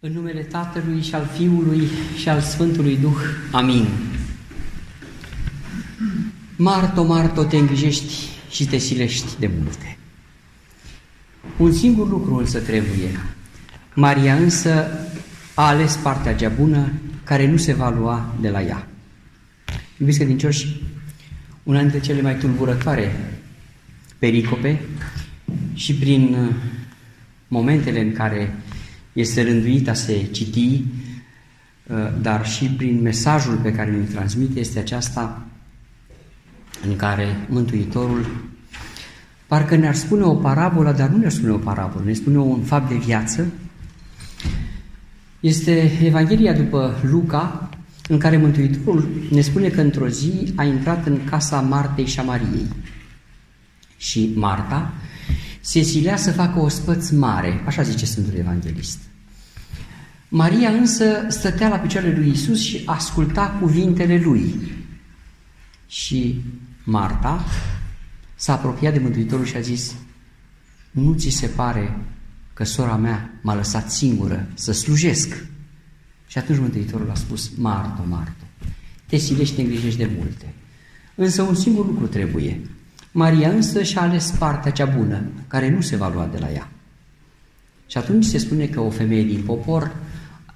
În numele Tatălui și al Fiului și al Sfântului Duh. Amin. Marto, Marto, te îngrijești și te silești de multe. Un singur lucru însă trebuie. Maria însă a ales partea cea bună care nu se va lua de la ea. Iubiți credincioși, una dintre cele mai tulburătoare pericope și prin uh, momentele în care este rânduit a se citi, uh, dar și prin mesajul pe care îl transmite este aceasta în care Mântuitorul parcă ne-ar spune o parabolă, dar nu ne-ar spune o parabolă, ne spune un fapt de viață. Este Evanghelia după Luca, în care Mântuitorul ne spune că într-o zi a intrat în casa Martei și a Mariei. Și Marta se silea să facă o spăț mare, așa zice Sfântul Evanghelist. Maria însă stătea la picioarele lui Isus și asculta cuvintele lui. Și Marta s-a apropiat de Mântuitorul și a zis, nu ți se pare că sora mea m-a lăsat singură să slujesc? Și atunci Mântuitorul a spus, Marto, Marto, te silești, te îngrijești de multe. Însă un singur lucru trebuie. Maria însă și-a ales partea cea bună, care nu se va lua de la ea. Și atunci se spune că o femeie din popor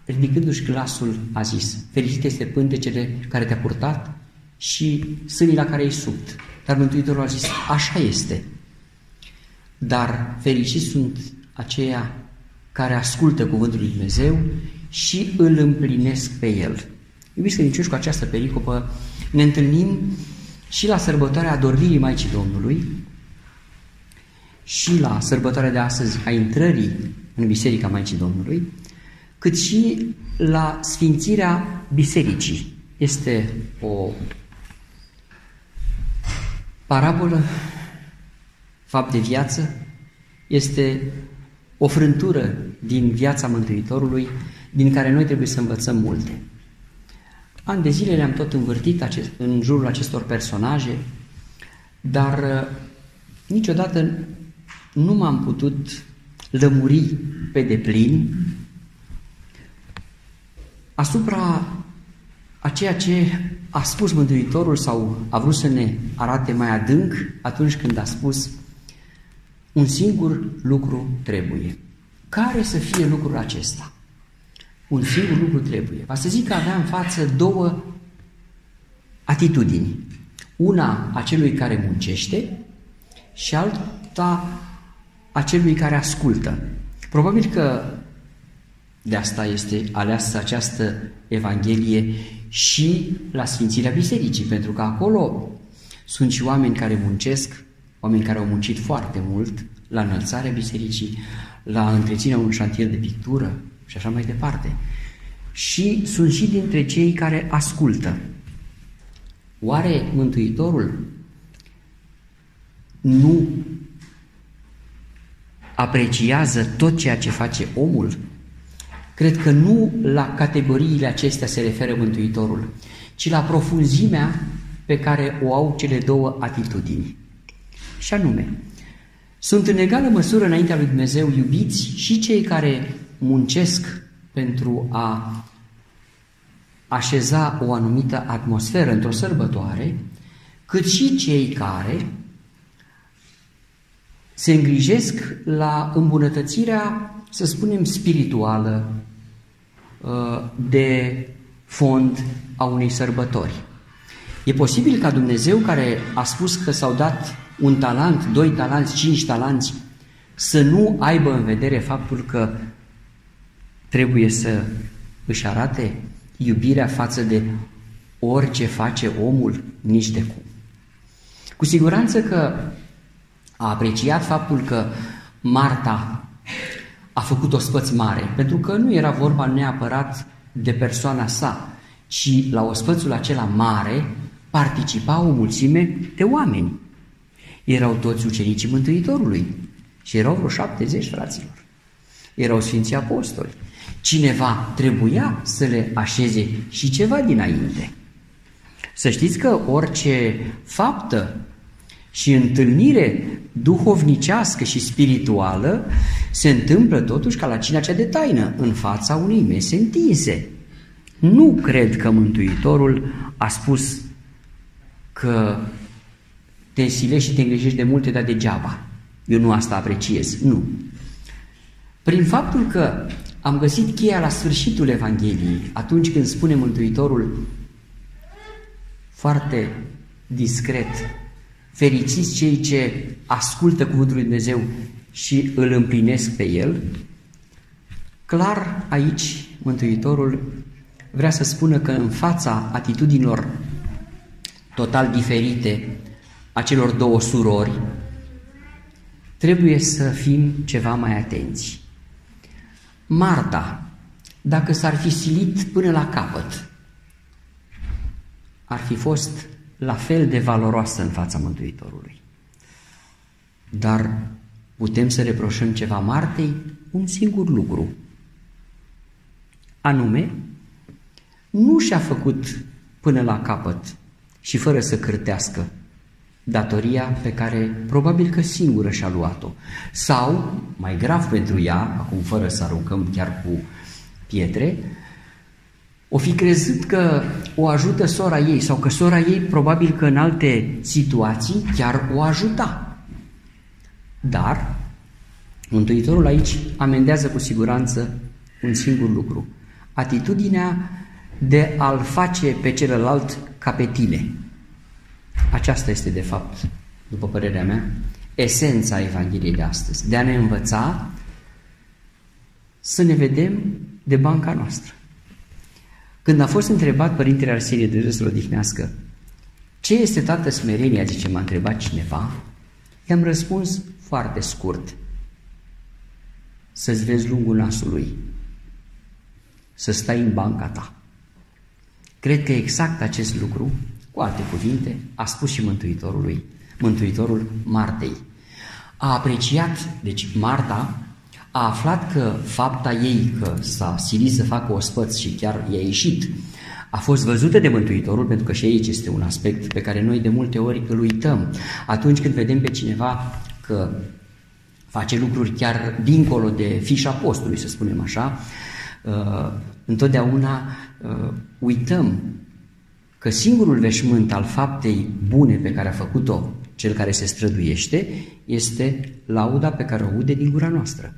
ridicându-și glasul, a zis, fericit este pântecele care te-a purtat și sânii la care ai subt. Dar Mântuitorul a zis, așa este. Dar fericiți sunt aceia care ascultă cuvântul lui Dumnezeu și îl împlinesc pe el. Iubiți credincioși, cu această pericopă ne întâlnim și la sărbătoarea adormirii Maicii Domnului și la sărbătoarea de astăzi a intrării în Biserica Maicii Domnului, cât și la sfințirea bisericii. Este o parabolă, fapt de viață, este o frântură din viața Mântuitorului, din care noi trebuie să învățăm multe. An de zile le-am tot învârtit acest, în jurul acestor personaje, dar uh, niciodată nu m-am putut lămuri pe deplin asupra a ceea ce a spus Mântuitorul sau a vrut să ne arate mai adânc atunci când a spus un singur lucru trebuie. Care să fie lucrul acesta? Un singur lucru trebuie. Va să zic că avea în față două atitudini. Una a celui care muncește și alta a celui care ascultă. Probabil că de asta este aleasă această Evanghelie și la Sfințirea Bisericii, pentru că acolo sunt și oameni care muncesc, oameni care au muncit foarte mult la înălțarea bisericii, la întreținerea un șantier de pictură și așa mai departe. Și sunt și dintre cei care ascultă. Oare Mântuitorul nu apreciază tot ceea ce face omul Cred că nu la categoriile acestea se referă Mântuitorul, ci la profunzimea pe care o au cele două atitudini. Și anume, sunt în egală măsură înaintea lui Dumnezeu iubiți și cei care muncesc pentru a așeza o anumită atmosferă într-o sărbătoare, cât și cei care se îngrijesc la îmbunătățirea, să spunem, spirituală uh, de fond a unei sărbători. E posibil ca Dumnezeu, care a spus că s-au dat un talent, doi talanți, cinci talanți, să nu aibă în vedere faptul că trebuie să își arate iubirea față de orice face omul, nici de cum. Cu siguranță că a apreciat faptul că Marta a făcut o spăț mare, pentru că nu era vorba neapărat de persoana sa, ci la ospățul acela mare participa o mulțime de oameni. Erau toți ucenicii Mântuitorului și erau vreo 70 fraților. Erau Sfinții Apostoli. Cineva trebuia să le așeze și ceva dinainte. Să știți că orice faptă Și întâlnire duhovnicească și spirituală se întâmplă totuși ca la cina cea de taină, în fața unei mese întinse. Nu cred că Mântuitorul a spus că te însilești și te îngrijești de multe, dar degeaba. Eu nu asta apreciez. Nu. Prin faptul că am găsit cheia la sfârșitul Evangheliei, atunci când spune Mântuitorul foarte discret, fericiți cei ce ascultă Cuvântul lui Dumnezeu și îl împlinesc pe el, clar aici Mântuitorul vrea să spună că în fața atitudinilor total diferite a celor două surori, trebuie să fim ceva mai atenți. Marta, dacă s-ar fi silit până la capăt, ar fi fost la fel de valoroasă în fața Mântuitorului. Dar putem să reproșăm ceva Martei? Un singur lucru. Anume, nu și-a făcut până la capăt și fără să cârtească datoria pe care probabil că singură și-a luat-o. Sau, mai grav pentru ea, acum fără să aruncăm chiar cu pietre, o fi crezut că o ajută sora ei sau că sora ei probabil că în alte situații chiar o ajuta. Dar Mântuitorul aici amendează cu siguranță un singur lucru. Atitudinea de a-l face pe celălalt ca pe tine. Aceasta este, de fapt, după părerea mea, esența Evangheliei de astăzi. De a ne învăța să ne vedem de banca noastră. Când a fost întrebat Părintele Arsilie de Râs odihnească, ce este tată smerenia, zice, m-a întrebat cineva, i-am răspuns foarte scurt, să-ți vezi lungul nasului, să stai în banca ta. Cred că exact acest lucru, cu alte cuvinte, a spus și Mântuitorului, Mântuitorul Martei. A apreciat, deci Marta a aflat că fapta ei că s-a silit să facă ospăț și chiar i-a ieșit, a fost văzută de Mântuitorul, pentru că și aici este un aspect pe care noi de multe ori îl uităm. Atunci când vedem pe cineva că face lucruri chiar dincolo de fișa postului, să spunem așa, uh, întotdeauna uh, uităm că singurul veșmânt al faptei bune pe care a făcut-o cel care se străduiește este lauda pe care o aude din gura noastră.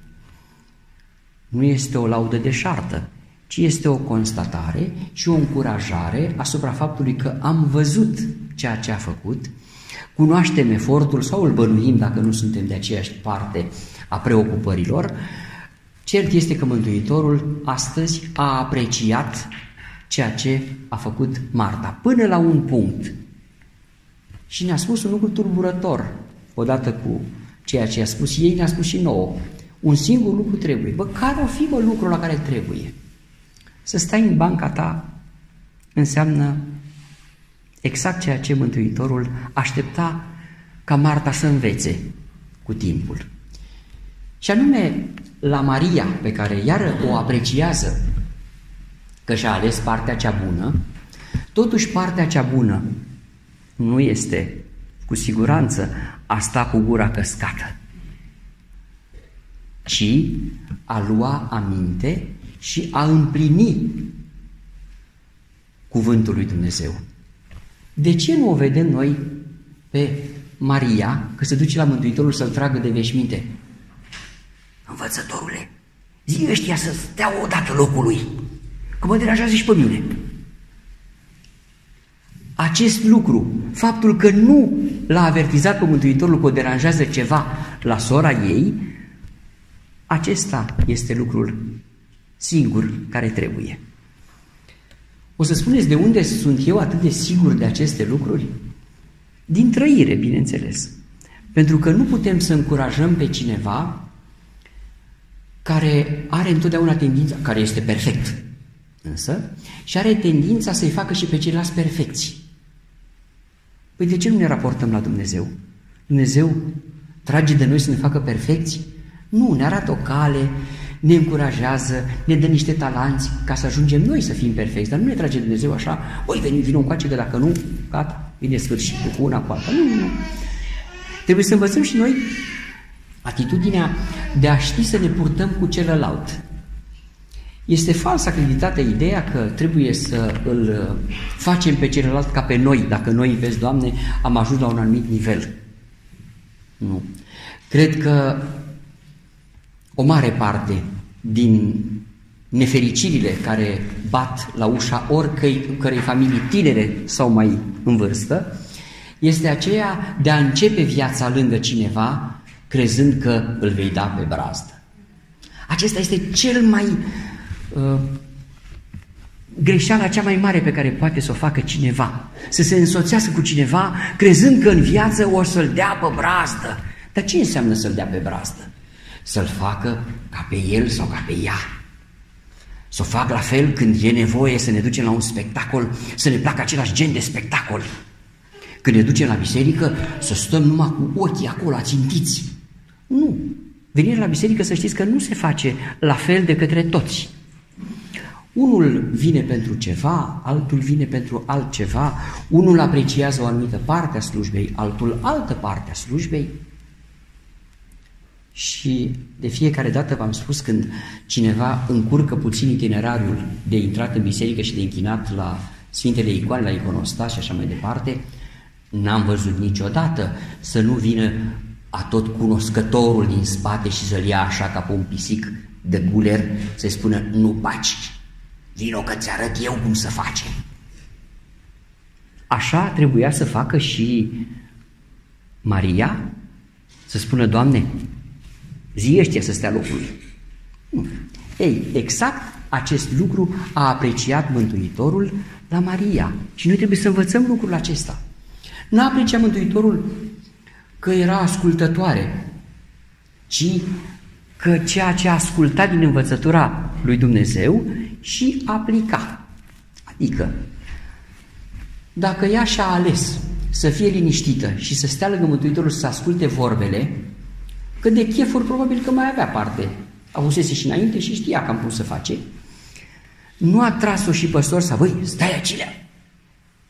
Nu este o laudă de șartă, ci este o constatare și o încurajare asupra faptului că am văzut ceea ce a făcut, cunoaștem efortul sau îl bănuim dacă nu suntem de aceeași parte a preocupărilor, cert este că Mântuitorul astăzi a apreciat ceea ce a făcut Marta, până la un punct. Și ne-a spus un lucru tulburător, odată cu ceea ce a spus ei, ne-a spus și nouă. Un singur lucru trebuie. Bă, care o fi, bă, lucrul la care trebuie? Să stai în banca ta înseamnă exact ceea ce Mântuitorul aștepta ca Marta să învețe cu timpul. Și anume la Maria, pe care iară o apreciază că și-a ales partea cea bună, totuși partea cea bună nu este cu siguranță a sta cu gura căscată ci a lua aminte și a împlini cuvântul lui Dumnezeu. De ce nu o vedem noi pe Maria că se duce la Mântuitorul să-l tragă de veșminte? Învățătorule, zi ăștia să stea odată locului, că mă deranjează și pe mine. Acest lucru, faptul că nu l-a avertizat pe Mântuitorul că o deranjează ceva la sora ei, acesta este lucrul singur care trebuie. O să spuneți de unde sunt eu atât de sigur de aceste lucruri? Din trăire, bineînțeles. Pentru că nu putem să încurajăm pe cineva care are întotdeauna tendința, care este perfect, însă, și are tendința să-i facă și pe ceilalți perfecți. Păi de ce nu ne raportăm la Dumnezeu? Dumnezeu trage de noi să ne facă perfecți? Nu, ne arată o cale, ne încurajează, ne dă niște talanți ca să ajungem noi să fim perfecți, dar nu ne trage Dumnezeu așa, voi veni, vină încoace, de dacă nu, gata, vine sfârșitul cu una cu alta. Nu, nu, nu. Trebuie să învățăm și noi atitudinea de a ști să ne purtăm cu celălalt. Este fals acreditată ideea că trebuie să îl uh, facem pe celălalt ca pe noi, dacă noi, vezi, Doamne, am ajuns la un anumit nivel. Nu. Cred că o mare parte din nefericirile care bat la ușa oricărei familii tinere sau mai în vârstă, este aceea de a începe viața lângă cineva crezând că îl vei da pe brazdă. Acesta este cel mai uh, greșeala cea mai mare pe care poate să o facă cineva. Să se însoțească cu cineva crezând că în viață o să-l dea pe brazdă. Dar ce înseamnă să-l dea pe brazdă? Să-l facă ca pe el sau ca pe ea. Să o fac la fel când e nevoie să ne ducem la un spectacol, să ne placă același gen de spectacol. Când ne ducem la biserică, să stăm numai cu ochii acolo ațintiți. Nu. Venirea la biserică să știți că nu se face la fel de către toți. Unul vine pentru ceva, altul vine pentru altceva, unul apreciază o anumită parte a slujbei, altul altă parte a slujbei. Și de fiecare dată v-am spus când cineva încurcă puțin itinerariul de intrat în biserică și de închinat la Sfintele Icoane, la iconostas și așa mai departe, n-am văzut niciodată să nu vină a tot cunoscătorul din spate și să-l ia așa ca pe un pisic de guler, să-i spună, nu baci, vino că ți arăt eu cum să facem. Așa trebuia să facă și Maria, să spună, Doamne, zi ăștia să stea locului. Nu. Ei, exact acest lucru a apreciat Mântuitorul la Maria. Și noi trebuie să învățăm lucrul acesta. N-a apreciat Mântuitorul că era ascultătoare, ci că ceea ce a ascultat din învățătura lui Dumnezeu și aplica. Adică, dacă ea și-a ales să fie liniștită și să stea lângă Mântuitorul să asculte vorbele, că de chefuri probabil că mai avea parte. Avusese și înainte și știa cam cum să face. Nu a tras-o și păstor să, băi, stai acelea,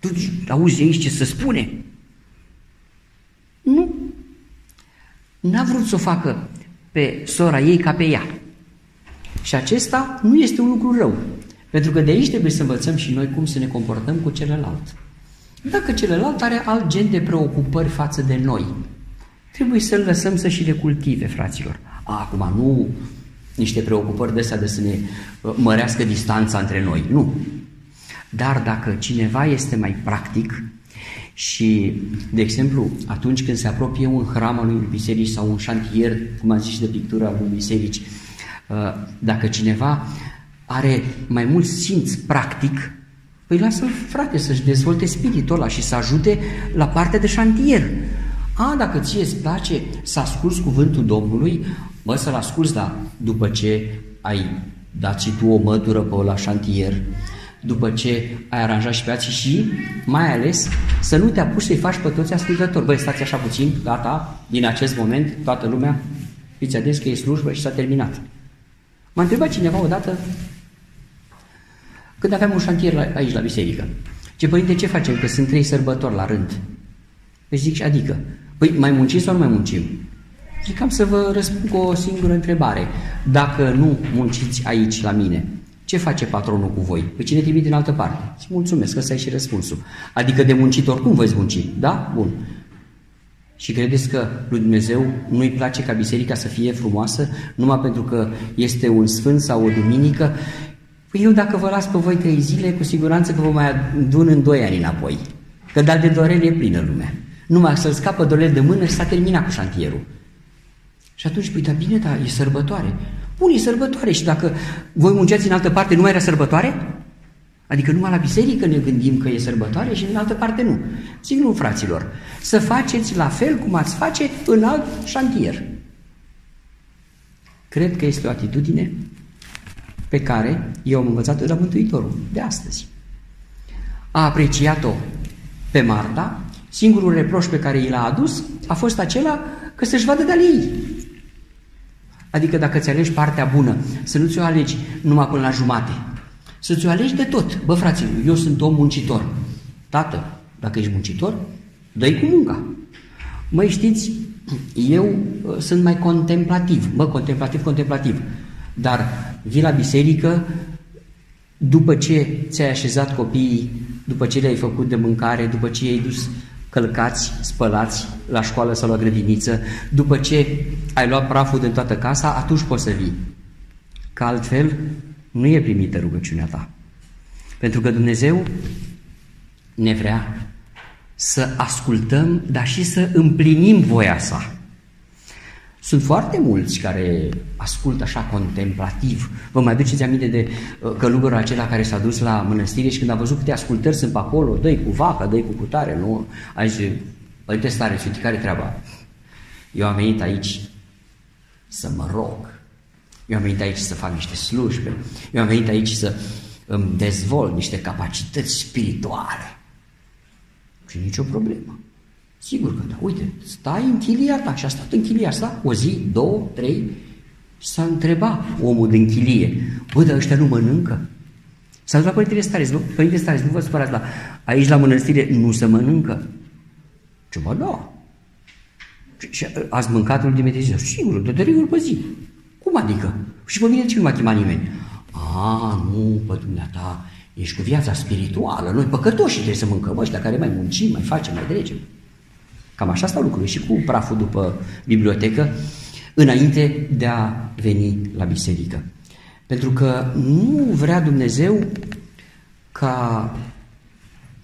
tu auzi aici ce se spune. Nu. N-a vrut să o facă pe sora ei ca pe ea. Și acesta nu este un lucru rău. Pentru că de aici trebuie să învățăm și noi cum să ne comportăm cu celălalt. Dacă celălalt are alt gen de preocupări față de noi, trebuie să-l lăsăm să și le cultive, fraților. A, acum nu niște preocupări de astea de să ne uh, mărească distanța între noi, nu. Dar dacă cineva este mai practic, și, de exemplu, atunci când se apropie un hram al unui biserici sau un șantier, cum am zis și de pictură al unui biserici, uh, dacă cineva are mai mult simț practic, păi lasă-l, frate, să-și dezvolte spiritul ăla și să ajute la partea de șantier. A, dacă ție îți place să asculți cuvântul Domnului, mă să-l asculți, dar după ce ai dat și tu o mătură pe la șantier, după ce ai aranjat și pe alții și, mai ales, să nu te apuci să-i faci pe toți ascultători. Băi, stați așa puțin, gata, din acest moment, toată lumea, fiți atenți că e slujbă și s-a terminat. M-a întrebat cineva odată, când aveam un șantier la, aici la biserică, ce părinte, ce facem? Că sunt trei sărbători la rând. Păi zic, adică, păi mai muncim sau nu mai muncim? Zic, am să vă răspund cu o singură întrebare. Dacă nu munciți aici la mine, ce face patronul cu voi? Pe cine trimite în altă parte? Și mulțumesc, ăsta e și răspunsul. Adică de muncitor, cum veți munci? Da? Bun. Și credeți că lui Dumnezeu nu-i place ca biserica să fie frumoasă numai pentru că este un sfânt sau o duminică? Păi eu dacă vă las pe voi trei zile, cu siguranță că vă mai adun în doi ani înapoi. Că dar de dorele e plină lumea. Numai să-l scapă dorele de mână și s-a terminat cu șantierul. Și atunci, păi, dar bine, dar e sărbătoare. Bun, e sărbătoare și dacă voi munceați în altă parte, nu mai era sărbătoare? Adică numai la biserică ne gândim că e sărbătoare și în altă parte nu. Zic nu, fraților, să faceți la fel cum ați face în alt șantier. Cred că este o atitudine pe care eu am învățat-o de la Mântuitorul de astăzi. A apreciat-o pe Marta, singurul reproș pe care i l-a adus a fost acela că să-și vadă de ei. Adică dacă ți alegi partea bună, să nu ți-o alegi numai până la jumate. Să ți-o alegi de tot. Bă, fraților, eu sunt om muncitor. Tată, dacă ești muncitor, dă cu munca. Măi, știți, eu uh, sunt mai contemplativ, mă, contemplativ, contemplativ, dar vii la biserică după ce ți-ai așezat copiii, după ce le-ai făcut de mâncare, după ce i-ai dus călcați, spălați la școală sau la grădiniță, după ce ai luat praful din toată casa, atunci poți să vii. Că altfel nu e primită rugăciunea ta. Pentru că Dumnezeu ne vrea să ascultăm, dar și să împlinim voia sa. Sunt foarte mulți care ascultă așa contemplativ. Vă mai aduceți aminte de uh, călugărul acela care s-a dus la mănăstire și când a văzut câte ascultări sunt pe acolo, dă cu vaca, dă cu putare, nu? A zis, părinte stare, și care treaba? Eu am venit aici să mă rog. Eu am venit aici să fac niște slujbe. Eu am venit aici să îmi dezvolt niște capacități spirituale. Și nicio problemă. Sigur că da. Uite, stai în chilia ta și a stat în chilia asta o zi, două, trei și s-a întrebat omul din chilie. Bă, dar ăștia nu mănâncă? S-a dus la Părintele Stares, nu? Părintele Stares, nu vă supărați la... Aici la mănăstire nu se mănâncă. Ce mă, da. Și ați mâncat în Dimitrie? Zice, sigur, de trei ori pe zi. Cum adică? Și pe mine ce nu m-a chemat nimeni? A, nu, pe dumneata, ești cu viața spirituală. Noi păcătoși trebuie să mâncăm ăștia care mai muncim, mai facem, mai trecem. Cam așa stau lucrurile și cu praful după bibliotecă, înainte de a veni la biserică. Pentru că nu vrea Dumnezeu ca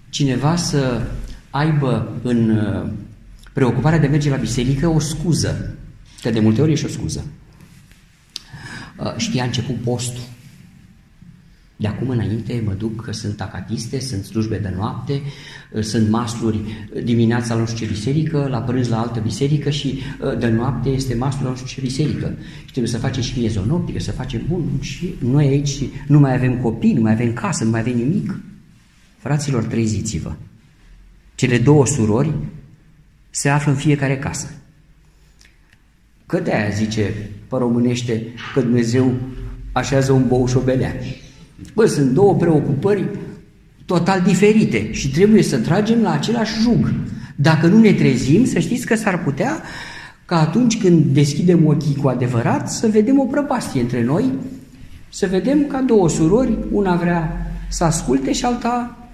cineva să aibă în uh, preocuparea de a merge la biserică o scuză, că de multe ori e și o scuză. Uh, știa început postul, de acum înainte mă duc că sunt acatiste, sunt slujbe de noapte, sunt masluri dimineața la nu știu ce biserică, la prânz la altă biserică și ă, de noapte este maslul la nu știu ce biserică. Și trebuie să facem și miezonoptică, să facem bun. Și noi aici nu mai avem copii, nu mai avem casă, nu mai avem nimic. Fraților, treziți-vă. Cele două surori se află în fiecare casă. Că de-aia zice pe românește că Dumnezeu așează un bou și o belea. Bă, sunt două preocupări total diferite și trebuie să tragem la același jug. Dacă nu ne trezim, să știți că s-ar putea ca atunci când deschidem ochii cu adevărat să vedem o prăpastie între noi, să vedem ca două surori, una vrea să asculte și alta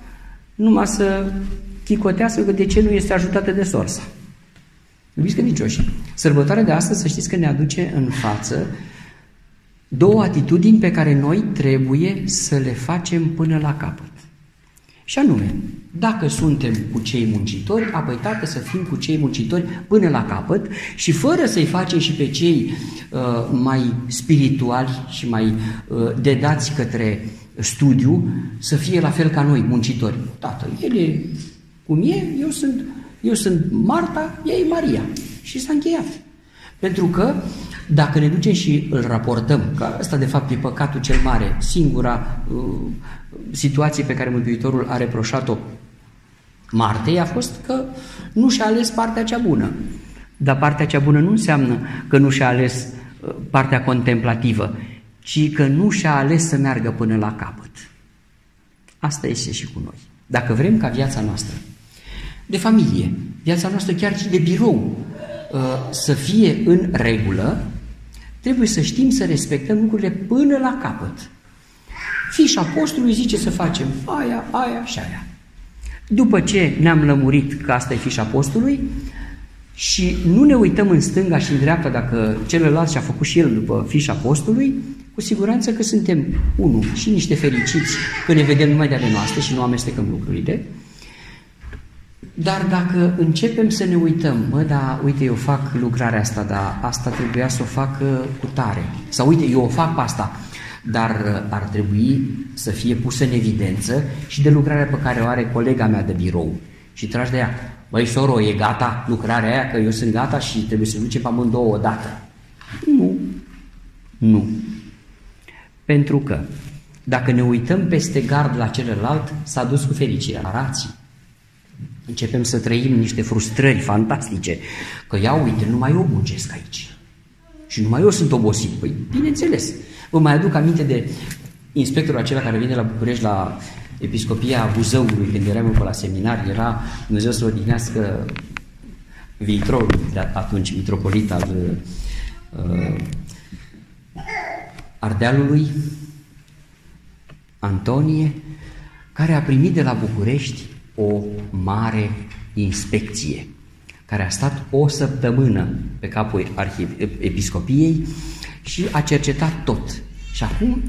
numai să chicotească că de ce nu este ajutată de sorsa. Iubiți credincioși, sărbătoarea de astăzi să știți că ne aduce în față două atitudini pe care noi trebuie să le facem până la capăt. Și anume, dacă suntem cu cei muncitori, apoi tată să fim cu cei muncitori până la capăt și fără să-i facem și pe cei uh, mai spirituali și mai uh, dedați către studiu, să fie la fel ca noi, muncitori. Tată, el e cum e, eu sunt, eu sunt Marta, ea e Maria. Și s-a încheiat. Pentru că dacă ne ducem și îl raportăm, că asta de fapt e păcatul cel mare, singura uh, situație pe care Mântuitorul a reproșat-o Martei a fost că nu și-a ales partea cea bună. Dar partea cea bună nu înseamnă că nu și-a ales uh, partea contemplativă, ci că nu și-a ales să meargă până la capăt. Asta este și cu noi. Dacă vrem ca viața noastră de familie, viața noastră chiar și de birou, uh, să fie în regulă, Trebuie să știm să respectăm lucrurile până la capăt. Fișa postului zice să facem aia, aia și aia. După ce ne-am lămurit că asta e fișa postului și nu ne uităm în stânga și în dreapta dacă celălalt și-a făcut și el după fișa postului, cu siguranță că suntem, unul, și niște fericiți că ne vedem numai de ale noastre și nu amestecăm lucrurile, dar dacă începem să ne uităm, mă, da, uite, eu fac lucrarea asta, dar asta trebuia să o fac cu tare. Sau uite, eu o fac pe asta, dar uh, ar trebui să fie pusă în evidență și de lucrarea pe care o are colega mea de birou. Și tragi de ea, băi, soro, e gata lucrarea aia, că eu sunt gata și trebuie să ducem pe amândouă odată. Nu. Nu. Pentru că dacă ne uităm peste gard la celălalt, s-a dus cu fericirea la rații. Începem să trăim niște frustrări fantastice, că ia uite, numai eu muncesc aici. Și numai eu sunt obosit. Păi, bineînțeles. Vă mai aduc aminte de inspectorul acela care vine la București la Episcopia Buzăului, când eram pe la seminar, era Dumnezeu să odihnească viitorul de atunci mitropolit al uh, Ardealului, Antonie, care a primit de la București o mare inspecție, care a stat o săptămână pe capul episcopiei și a cercetat tot. Și acum,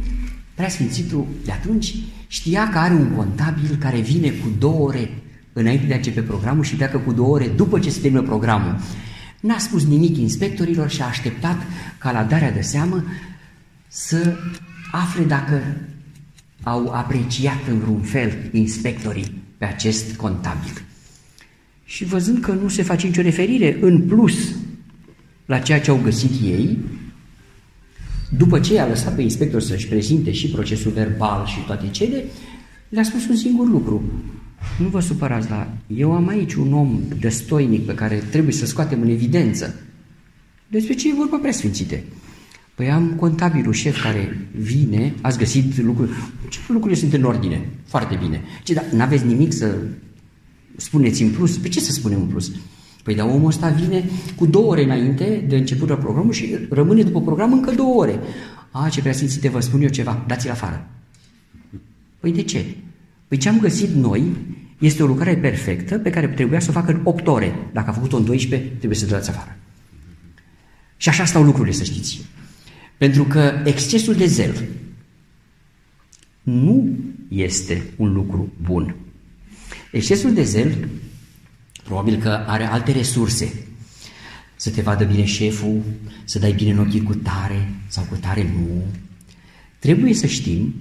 preasfințitul de atunci știa că are un contabil care vine cu două ore înainte de a începe programul și pleacă cu două ore după ce se termină programul. N-a spus nimic inspectorilor și a așteptat ca la darea de seamă să afle dacă au apreciat în vreun fel inspectorii pe acest contabil. Și văzând că nu se face nicio referire în plus la ceea ce au găsit ei, după ce i-a lăsat pe inspector să-și prezinte și procesul verbal și toate cele, le-a spus un singur lucru. Nu vă supărați, dar eu am aici un om destoinic pe care trebuie să scoatem în evidență. Despre ce e vorba preasfințite? Păi am contabilul șef care vine, ați găsit lucruri, ce lucrurile sunt în ordine, foarte bine. Ce, dar n-aveți nimic să spuneți în plus? Pe ce să spunem în plus? Păi dar omul ăsta vine cu două ore înainte de începutul programului și rămâne după program încă două ore. A, ce preasfințite, vă spun eu ceva, dați-l afară. Păi de ce? Păi ce am găsit noi este o lucrare perfectă pe care trebuia să o facă în 8 ore. Dacă a făcut-o în 12, trebuie să dați afară. Și așa stau lucrurile, să știți. Pentru că excesul de zel nu este un lucru bun. Excesul de zel probabil că are alte resurse. Să te vadă bine șeful, să dai bine în ochii cu tare sau cu tare nu. Trebuie să știm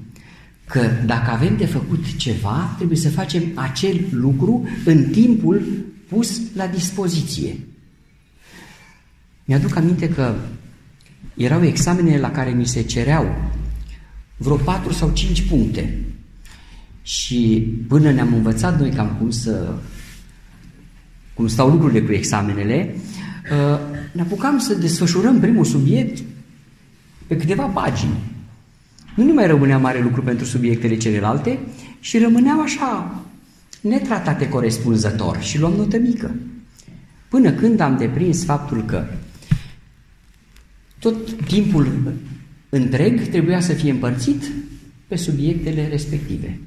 că dacă avem de făcut ceva, trebuie să facem acel lucru în timpul pus la dispoziție. Mi-aduc aminte că erau examene la care mi se cereau vreo patru sau cinci puncte. Și până ne-am învățat noi cam cum să cum stau lucrurile cu examenele, uh, ne apucam să desfășurăm primul subiect pe câteva pagini. Nu ne mai rămânea mare lucru pentru subiectele celelalte și rămâneau așa netratate corespunzător și luăm notă mică. Până când am deprins faptul că tot timpul întreg trebuia să fie împărțit pe subiectele respective.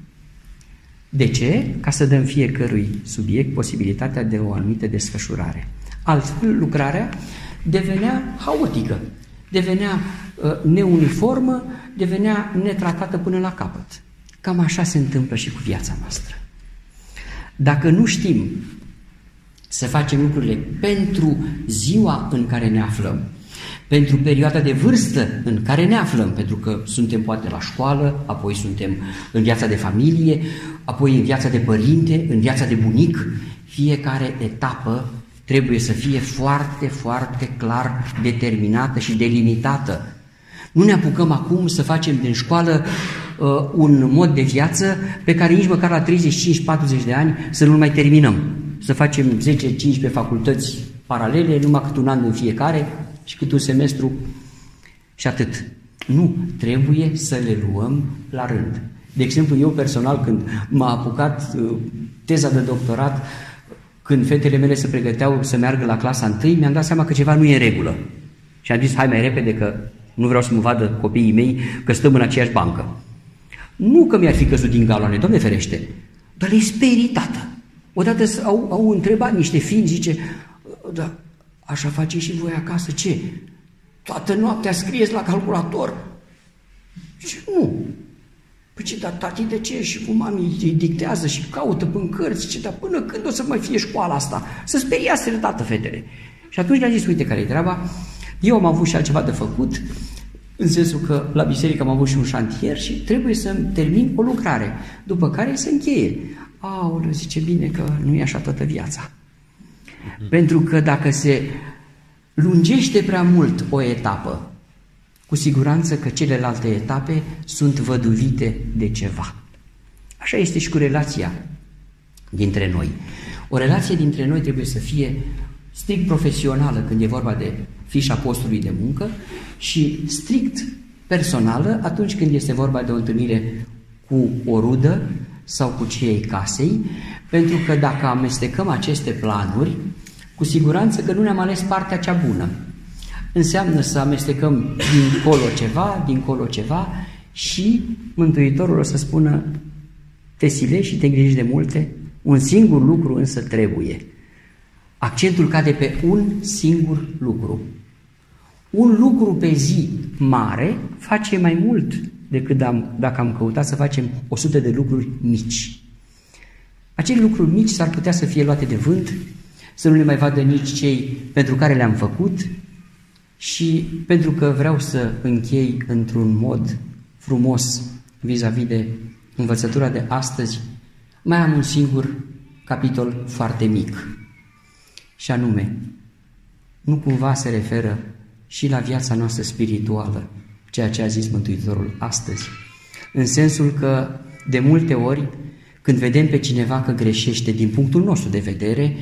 De ce? Ca să dăm fiecărui subiect posibilitatea de o anumită desfășurare. Altfel, lucrarea devenea haotică, devenea uh, neuniformă, devenea netratată până la capăt. Cam așa se întâmplă și cu viața noastră. Dacă nu știm să facem lucrurile pentru ziua în care ne aflăm, pentru perioada de vârstă în care ne aflăm, pentru că suntem poate la școală, apoi suntem în viața de familie, apoi în viața de părinte, în viața de bunic, fiecare etapă trebuie să fie foarte, foarte clar determinată și delimitată. Nu ne apucăm acum să facem din școală uh, un mod de viață pe care nici măcar la 35-40 de ani să nu-l mai terminăm. Să facem 10-15 facultăți paralele, numai cât un an în fiecare, și cât un semestru și atât. Nu, trebuie să le luăm la rând. De exemplu, eu personal, când m-a apucat uh, teza de doctorat, când fetele mele se pregăteau să meargă la clasa întâi, mi-am dat seama că ceva nu e în regulă. Și am zis, hai mai repede că nu vreau să mă vadă copiii mei că stăm în aceeași bancă. Nu că mi-ar fi căzut din galoane, Doamne ferește, dar le sperii, tată. Odată au, au întrebat niște fini, zice, da, Așa face și voi acasă. Ce? Toată noaptea scrieți la calculator? Și nu. Păi ce, dar tati de ce? Și cu mami îi dictează și caută până cărți. Ce, dar până când o să mai fie școala asta? Să speriați dată fetele. Și atunci le-a zis, uite care e treaba. Eu am avut și altceva de făcut, în sensul că la biserică am avut și un șantier și trebuie să termin o lucrare, după care se încheie. Aoleu, zice bine că nu e așa toată viața. Pentru că dacă se lungește prea mult o etapă, cu siguranță că celelalte etape sunt văduvite de ceva. Așa este și cu relația dintre noi. O relație dintre noi trebuie să fie strict profesională când e vorba de fișa postului de muncă și strict personală atunci când este vorba de o întâlnire cu o rudă sau cu cei casei, pentru că dacă amestecăm aceste planuri, Cu siguranță că nu ne-am ales partea cea bună. Înseamnă să amestecăm dincolo ceva, dincolo ceva și Mântuitorul o să spună te silești și te îngriji de multe, un singur lucru însă trebuie. Accentul cade pe un singur lucru. Un lucru pe zi mare face mai mult decât am, dacă am căutat să facem o sută de lucruri mici. Acele lucruri mici s-ar putea să fie luate de vânt, să nu le mai vadă nici cei pentru care le-am făcut și pentru că vreau să închei într-un mod frumos vis-a-vis -vis de învățătura de astăzi, mai am un singur capitol foarte mic și anume, nu cumva se referă și la viața noastră spirituală, ceea ce a zis Mântuitorul astăzi, în sensul că de multe ori când vedem pe cineva că greșește din punctul nostru de vedere,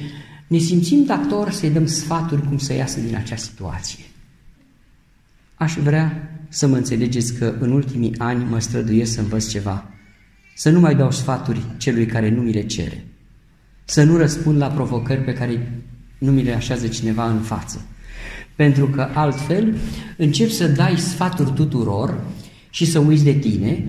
ne simțim dator să-i dăm sfaturi cum să iasă din acea situație. Aș vrea să mă înțelegeți că în ultimii ani mă străduiesc să învăț ceva, să nu mai dau sfaturi celui care nu mi le cere, să nu răspund la provocări pe care nu mi le așează cineva în față, pentru că altfel încep să dai sfaturi tuturor și să uiți de tine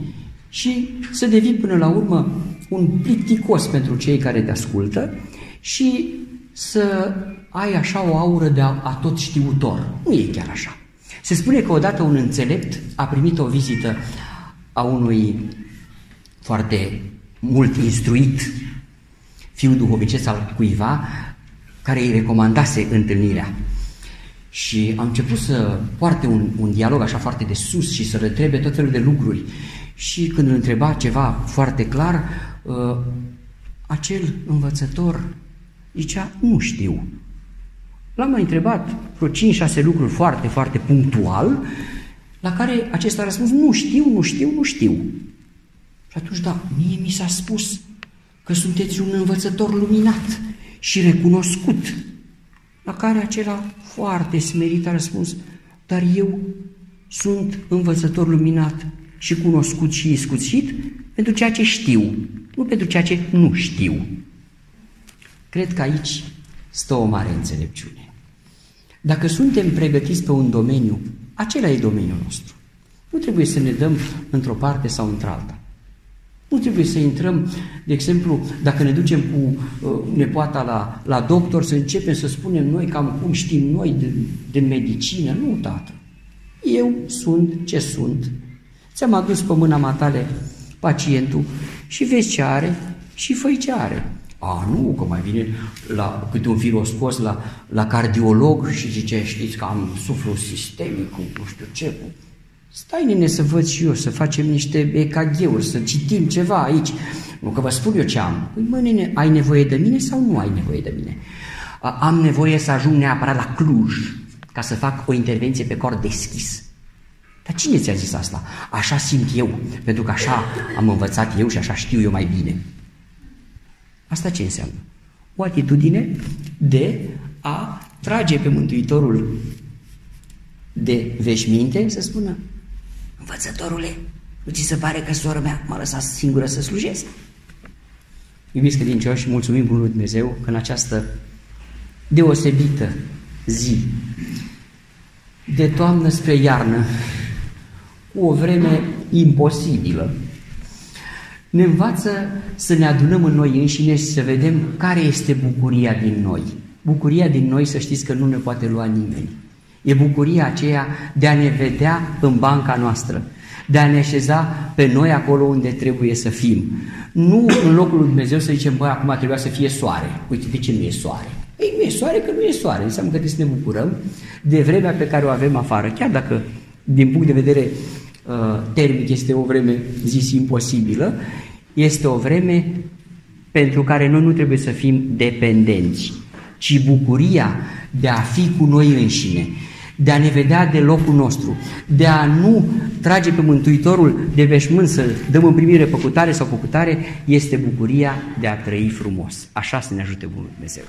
și să devii până la urmă un plicticos pentru cei care te ascultă și să ai așa o aură de a, a tot știutor. Nu e chiar așa. Se spune că odată un înțelept a primit o vizită a unui foarte mult instruit fiu duhovnicesc al cuiva care îi recomandase întâlnirea. Și a început să poarte un, un dialog așa foarte de sus și să retrebe tot felul de lucruri. Și când îl întreba ceva foarte clar, uh, acel învățător zicea, nu știu. L-am mai întrebat vreo 5-6 lucruri foarte, foarte punctual, la care acesta a răspuns, nu știu, nu știu, nu știu. Și atunci, da, mie mi s-a spus că sunteți un învățător luminat și recunoscut. La care acela foarte smerit a răspuns, dar eu sunt învățător luminat și cunoscut și iscuțit pentru ceea ce știu, nu pentru ceea ce nu știu. Cred că aici stă o mare înțelepciune. Dacă suntem pregătiți pe un domeniu, acela e domeniul nostru. Nu trebuie să ne dăm într-o parte sau într-alta. Nu trebuie să intrăm, de exemplu, dacă ne ducem cu uh, nepoata la, la doctor, să începem să spunem noi cam cum știm noi de, de medicină. Nu, tată. Eu sunt ce sunt. Ți-am adus pe mâna matale pacientul și vezi ce are și făi ce are. A, nu, că mai vine la câte un firoscos la, la cardiolog și zice, știți că am suflu sistemic, nu știu ce, cu Stai, nene, să văd și eu, să facem niște EKG-uri, să citim ceva aici. Nu că vă spun eu ce am. Păi, mă, nene, ai nevoie de mine sau nu ai nevoie de mine? Am nevoie să ajung neapărat la Cluj ca să fac o intervenție pe cor deschis. Dar cine ți-a zis asta? Așa simt eu, pentru că așa am învățat eu și așa știu eu mai bine. Asta ce înseamnă? O atitudine de a trage pe Mântuitorul de veșminte, să spună, Învățătorule, nu ți se pare că sora mea m-a lăsat singură să slujesc? Iubiți credincioși și mulțumim Bunului Dumnezeu că în această deosebită zi de toamnă spre iarnă, cu o vreme imposibilă, ne învață să ne adunăm în noi înșine și să vedem care este bucuria din noi. Bucuria din noi, să știți că nu ne poate lua nimeni. E bucuria aceea de a ne vedea în banca noastră, de a ne așeza pe noi acolo unde trebuie să fim. Nu în locul lui Dumnezeu să zicem, băi, acum trebuia să fie soare. Uite, de ce nu e soare? Ei, nu e soare că nu e soare. Înseamnă că trebuie să ne bucurăm de vremea pe care o avem afară, chiar dacă din punct de vedere uh, termic este o vreme, zis, imposibilă, este o vreme pentru care noi nu trebuie să fim dependenți, ci bucuria de a fi cu noi înșine, de a ne vedea de locul nostru, de a nu trage pe Mântuitorul de veșmânt să dăm în primire păcutare sau păcutare, este bucuria de a trăi frumos. Așa să ne ajute Bunul Dumnezeu.